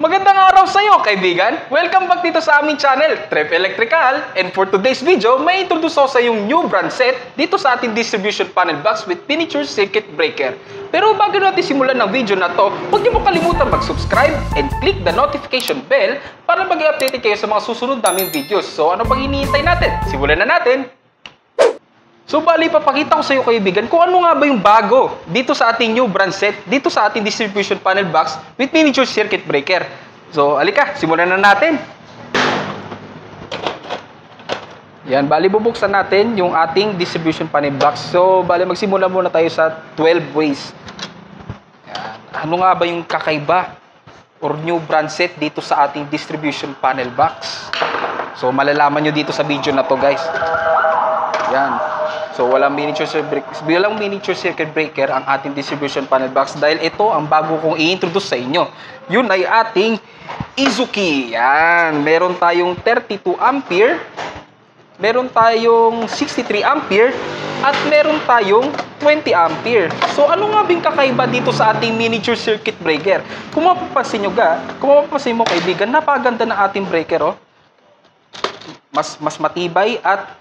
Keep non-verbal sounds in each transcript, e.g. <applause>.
Magandang araw sa iyo, kaibigan! Welcome back dito sa aming channel, Trip Electrical. And for today's video, may introduce ako sa yung new brand set dito sa ating distribution panel box with miniature circuit breaker. Pero bago natin simulan ng video na to, huwag niyo mo kalimutan mag-subscribe and click the notification bell para mag-update kayo sa mga susunod naming videos. So ano pang iniintay natin? Simulan na natin! So bali, papakita ko sa iyo kaibigan kung ano nga ba yung bago dito sa ating new brand set, dito sa ating distribution panel box with miniature circuit breaker. So alika, simulan na natin. Yan, bali bubuksan natin yung ating distribution panel box. So bali magsimula muna tayo sa 12 ways. Yan. Ano nga ba yung kakaiba or new brand set dito sa ating distribution panel box? So malalaman nyo dito sa video na to guys. Yan. So walang miniature circuit walang miniature circuit breaker ang ating distribution panel box dahil ito ang bago kong i-introduce sa inyo. Yun ay ating Izuki. Yan, meron tayong 32 ampere, meron tayong 63 ampere at meron tayong 20 ampere. So ano nga bing kakaiba dito sa ating miniature circuit breaker? Kung mapapansin nyo ga, kung mapapansin mo kaibigan, napakaganda ng ating breaker oh. Mas mas matibay at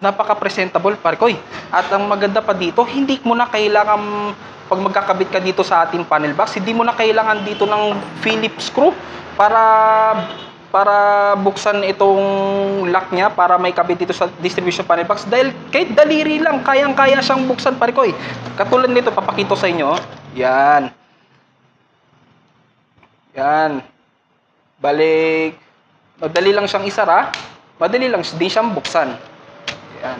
napaka-presentable parkoy. At ang maganda pa dito, hindi mo na kailangan pag magkakabit ka dito sa ating panel box, hindi mo na kailangan dito ng Phillips screw para para buksan itong lock niya para may kabit dito sa distribution panel box dahil kahit daliri lang kayang-kaya siyang buksan parikoy. Katulad nito papakito sa inyo. Yan. Yan. Balik. Madali lang siyang isara. Madali lang din siyang buksan. Yan.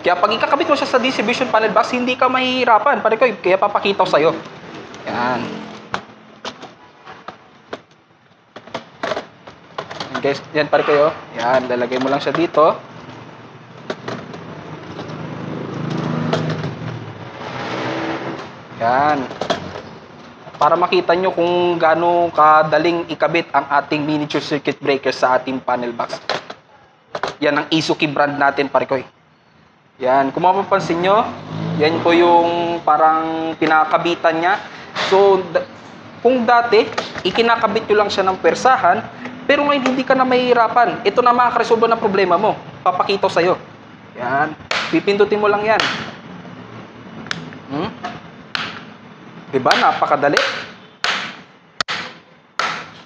Kaya pag ikakabit mo siya sa distribution panel box, hindi ka mahihirapan. Pare ko, kaya papakita ko sa'yo. Yan. Yan guys, yan pare kayo. Yan, lalagay mo lang siya dito. Yan. Para makita nyo kung gaano kadaling ikabit ang ating miniature circuit breaker sa ating panel box. Yan ang Isuki brand natin, parikoy. Yan, kung mapapansin nyo, yan po yung parang pinakabitan niya. So, kung dati, ikinakabit nyo lang siya ng persahan, pero ngayon hindi ka na mahihirapan. Ito na makakaresolve ng problema mo. Papakito sa'yo. Yan. Pipindutin mo lang yan. Hmm? Diba? Napakadali.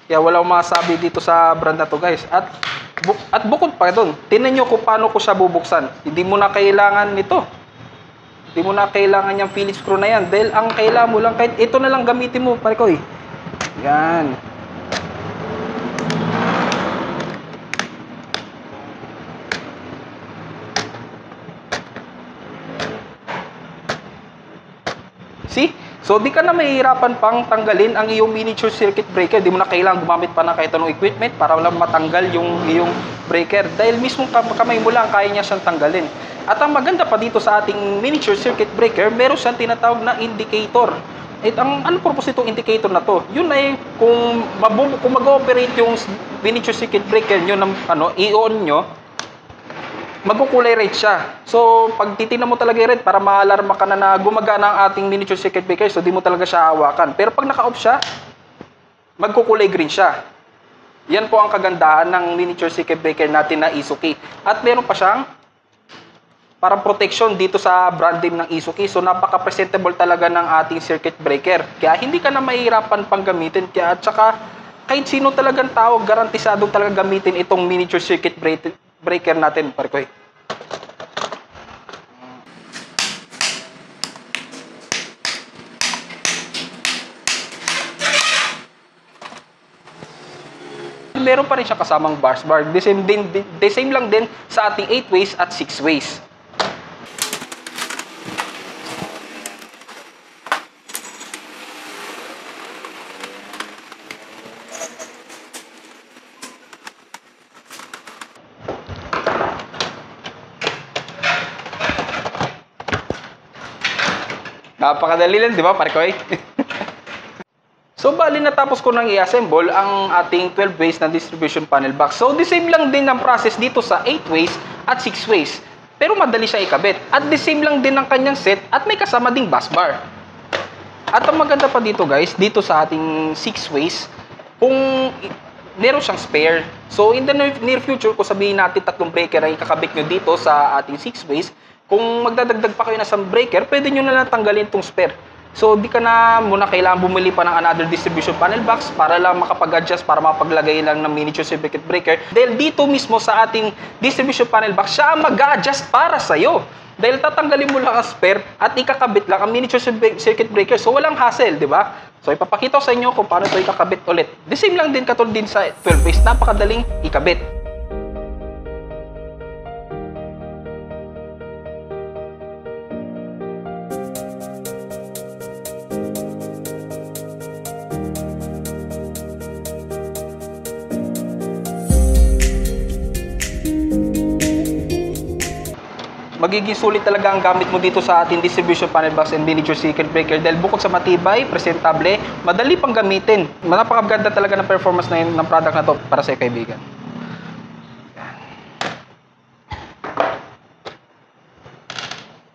Kaya wala akong masabi dito sa brand na to guys. At Bu- at bukod pa doon, tinan nyo kung paano ko siya bubuksan. Hindi mo na kailangan nito. Hindi mo na kailangan yung Phillips screw na yan. Dahil ang kailangan mo lang, kahit ito na lang gamitin mo, pare ko eh. Yan. So, di ka na mahihirapan pang tanggalin ang iyong miniature circuit breaker. Di mo na kailangan gumamit pa ng kahit anong equipment para lang matanggal yung iyong breaker. Dahil mismo kamay mo lang, kaya niya siyang tanggalin. At ang maganda pa dito sa ating miniature circuit breaker, meron siyang tinatawag na indicator. At ang ano purpose itong indicator na to? Yun ay kung, kung mag-operate yung miniature circuit breaker nyo, ng, ano, i-on nyo, magkukulay red siya. So, pag titingnan mo talaga yung red, para ma-alarma ka na na gumagana ang ating miniature circuit breaker, so di mo talaga siya hawakan. Pero pag naka-off siya, magkukulay green siya. Yan po ang kagandahan ng miniature circuit breaker natin na Isuki. At meron pa siyang parang protection dito sa brand name ng Isuki. So, napaka-presentable talaga ng ating circuit breaker. Kaya hindi ka na mahihirapan pang gamitin. Kaya at saka, kahit sino talagang tao, garantisado talaga gamitin itong miniature circuit breaker natin, Parkoy. Meron pa rin siya kasamang bars bar. The same, din, the same lang din sa ating 8 ways at 6 ways. Napakadali lang, di ba, Parkoy? <laughs> so, bali natapos ko nang i-assemble ang ating 12 ways na distribution panel box. So, the same lang din ang process dito sa 8 ways at 6 ways. Pero madali siya ikabit. At the same lang din ang kanyang set at may kasama ding bus bar. At ang maganda pa dito guys, dito sa ating 6 ways, kung meron siyang spare. So in the near future, kung sabihin natin tatlong breaker ang ikakabit nyo dito sa ating 6 ways, kung magdadagdag pa kayo na sa breaker, pwede nyo na lang tanggalin tong spare. So di ka na muna kailangan bumili pa ng another distribution panel box para lang makapag-adjust para mapaglagay lang ng miniature circuit breaker. Dahil dito mismo sa ating distribution panel box, siya ang mag-adjust para sa'yo. Dahil tatanggalin mo lang ang spare at ikakabit lang ang miniature cir- circuit breaker. So walang hassle, di ba? So ipapakita ko sa inyo kung paano ito ikakabit ulit. The same lang din katulad din sa 12 ways. Napakadaling ikabit. Magiging sulit talaga ang gamit mo dito sa ating distribution panel box and miniature circuit breaker dahil bukod sa matibay, presentable, madali pang gamitin. Napakaganda talaga ng performance na yun, ng product na to para sa kaibigan.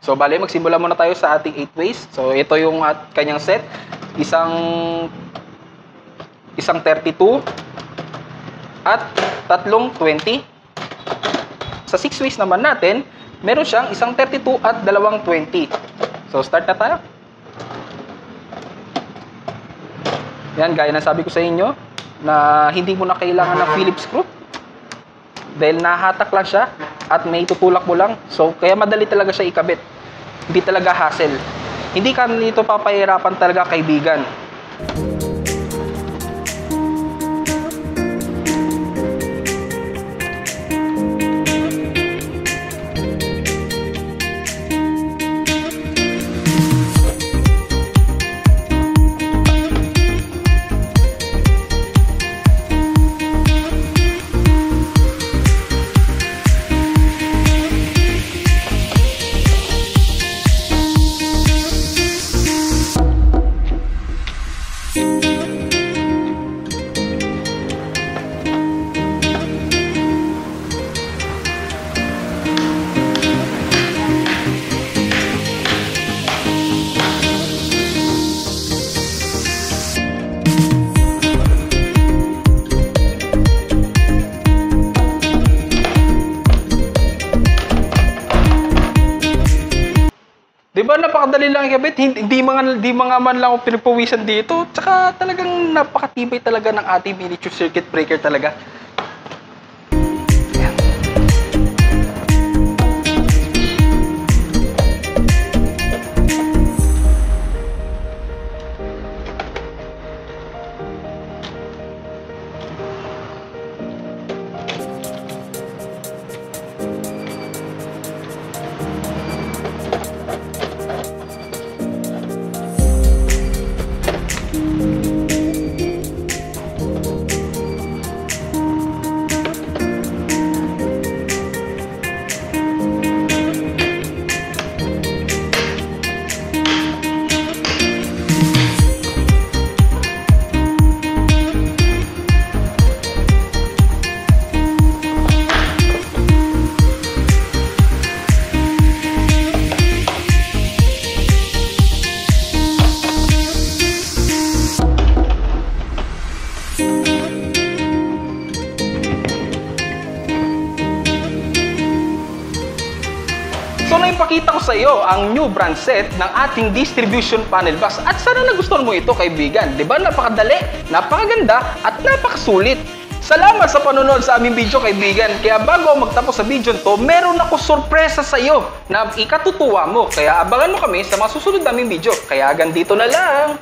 So, bale, magsimula muna tayo sa ating 8 ways. So, ito yung at kanyang set. Isang isang 32 at tatlong 20. Sa 6 ways naman natin, meron siyang isang 32 at dalawang 20. So, start na tayo. Yan, gaya ng sabi ko sa inyo, na hindi mo na kailangan ng Phillips screw. Dahil nahatak lang siya at may tutulak mo lang. So, kaya madali talaga siya ikabit. Hindi talaga hassle. Hindi ka nito papahirapan talaga kaibigan. Di ba napakadali lang ikabit? Hindi, hindi mga hindi mga man lang ako pinagpawisan dito. Tsaka talagang napakatibay talaga ng ating miniature circuit breaker talaga. So naipakita ko sa iyo ang new brand set ng ating distribution panel box at sana nagustuhan mo ito kaibigan. 'Di ba? Napakadali, napakaganda at napakasulit. Salamat sa panonood sa aming video kaibigan. Kaya bago magtapos sa video to, meron ako sorpresa sa iyo na ikatutuwa mo. Kaya abangan mo kami sa mga susunod naming video. Kaya hanggang dito na lang.